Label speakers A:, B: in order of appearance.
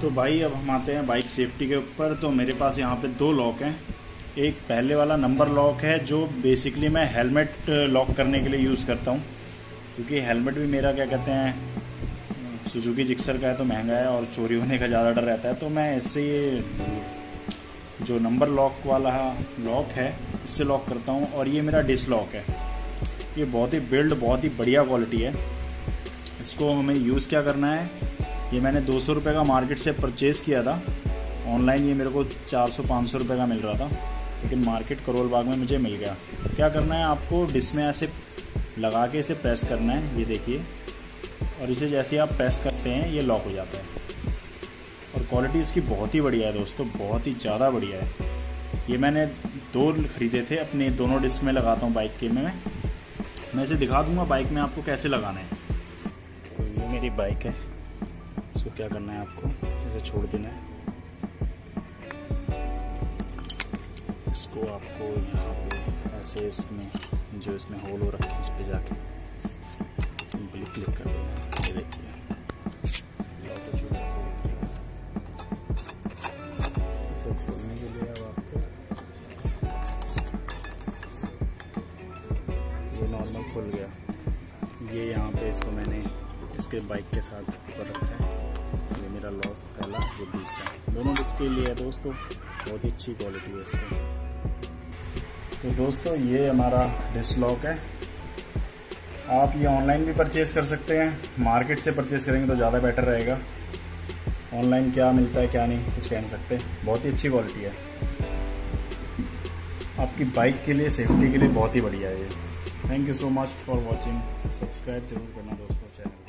A: तो भाई, अब हम आते हैं बाइक सेफ्टी के ऊपर। तो मेरे पास यहाँ पे दो लॉक हैं। एक पहले वाला नंबर लॉक है, जो बेसिकली मैं हेलमेट लॉक करने के लिए यूज़ करता हूँ। क्योंकि हेलमेट भी मेरा, क्या कहते हैं सुजुकी जिक्सर का है तो महँगा है और चोरी होने का ज़्यादा डर रहता है। तो मैं इससे ये जो नंबर लॉक वाला लॉक है, इससे लॉक करता हूँ और ये मेरा डिस लॉक है। ये बहुत ही बिल्ड बहुत ही बढ़िया क्वालिटी है। इसको हमें यूज़ क्या करना है? ये मैंने दो सौ का मार्केट से परचेज़ किया था। ऑनलाइन ये मेरे को चार सौ, पाँच सौ का मिल रहा था। लेकिन मार्केट करोल बाग में मुझे मिल गया। क्या करना है आपको? डिस में ऐसे लगा के इसे प्रेस करना है। ये देखिए। और इसे जैसे आप प्रेस करते हैं, ये लॉक हो जाता है। और क्वालिटी इसकी बहुत ही बढ़िया है दोस्तों। बहुत ही ज़्यादा बढ़िया है। ये मैंने दो ख़रीदे थे। अपने दोनों डिस्क में लगाता हूँ बाइक के में। मैं इसे दिखा दूँगा बाइक में आपको कैसे लगाना है। तो ये मेरी बाइक है। इसको क्या करना है आपको? इसे छोड़ देना है। इसको आपको यहाँ पे ऐसे इसमें, जो इसमें होल हो रखा है, इस पर जाके। ये नॉर्मल खुल गया। ये यहाँ पे इसको मैंने इसके बाइक के साथ ऊपर रखा है। ये मेरा लॉक पहला ये दूसरा। दोनों इसके लिए है दोस्तों, बहुत ही अच्छी क्वालिटी है इसकी। तो दोस्तों, ये हमारा डिस लॉक है। आप ये ऑनलाइन भी परचेज़ कर सकते हैं। मार्केट से परचेज़ करेंगे तो ज़्यादा बेटर रहेगा। ऑनलाइन क्या मिलता है, क्या नहीं, कुछ कह नहीं सकते। बहुत ही अच्छी क्वालिटी है। आपकी बाइक के लिए सेफ्टी के लिए बहुत ही बढ़िया है ये। thank you so much for watching subscribe जरूर करना दोस्तों चैनल